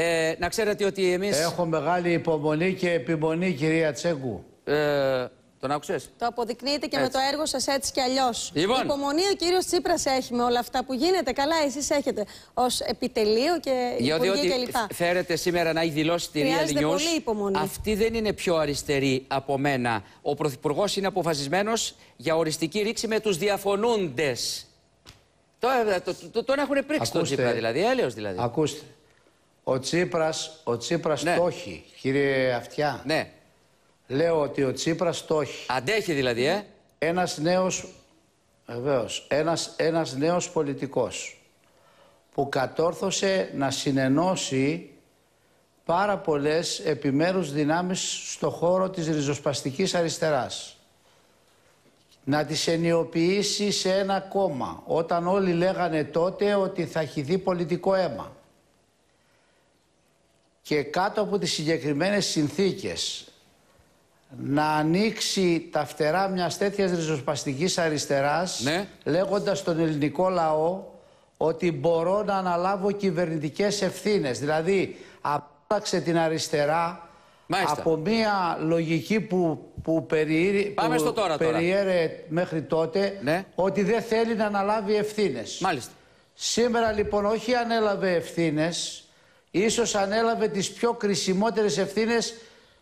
Ε, να ξέρετε ότι εμείς... Έχω μεγάλη υπομονή και επιμονή, κυρία Τσέγκου. Ε, τον άκουσες; Το αποδεικνύετε και με Έτσι. το έργο σας έτσι κι αλλιώς. Λοιπόν. Υπομονή ο κύριος Τσίπρας έχει με όλα αυτά που γίνεται. Καλά, εσείς έχετε ως επιτελείο και Γιατί υπουργεία ότι κλπ. φέρετε σήμερα να έχει δηλώσει τη Real Χρειάζεται News. πολύ υπομονή. Αυτή δεν είναι πιο αριστερή από μένα. Ο Πρωθυπουργός είναι αποφασισμένος για οριστική ρήξη με τους διαφωνούντες. Το, ε, το, το, τον έχουν πρίξει τον Ακούστε. Τσίπρα δηλαδή. Έλεος δηλαδή. Ακούστε. Ο Τσίπρας, ο Τσίπρας Ναι. το έχει, κύριε Αυτιά. Ναι. Λέω ότι ο Τσίπρας το έχει. Αντέχει δηλαδή, ε. Ένας νέος, βεβαίως, ένας, ένας νέος πολιτικός που κατόρθωσε να συνενώσει πάρα πολλές επιμέρους δυνάμεις στο χώρο της ριζοσπαστικής αριστεράς. Να τις ενιοποιήσει σε ένα κόμμα, όταν όλοι λέγανε τότε ότι θα χυθεί πολιτικό αίμα. Και κάτω από τις συγκεκριμένες συνθήκες να ανοίξει τα φτερά μιας τέτοιας ριζοσπαστικής αριστεράς Ναι. λέγοντας στον ελληνικό λαό ότι μπορώ να αναλάβω κυβερνητικές ευθύνες. Δηλαδή απάλλαξε την αριστερά Μάλιστα. από μια λογική που, που, περιήρε, Πάμε που στο τώρα, τώρα. περιέρε μέχρι τότε Ναι. ότι δεν θέλει να αναλάβει ευθύνες. Μάλιστα. Σήμερα λοιπόν όχι ανέλαβε ευθύνες, ίσως ανέλαβε τις πιο κρισιμότερες ευθύνες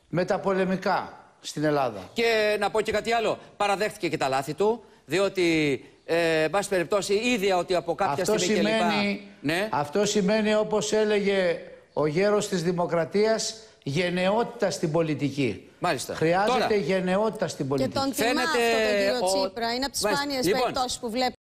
με τα πολεμικά στην Ελλάδα. Και να πω και κάτι άλλο. Παραδέχτηκε και τα λάθη του, διότι, ε, εν πάση περιπτώσει, είδε ότι από κάποια Αυτό στιγμή σημαίνει, και λοιπά... Ναι. αυτό σημαίνει όπως έλεγε ο γέρος της Δημοκρατίας γενναιότητα στην πολιτική. Μάλιστα. Χρειάζεται Τώρα. γενναιότητα στην Και πολιτική. τον τιμά Φαίνεται αυτό τον κύριο ο- Τσίπρα. Είναι από τις Μάλιστα. σπάνιες Λοιπόν. περιπτώσεις που βλέπουμε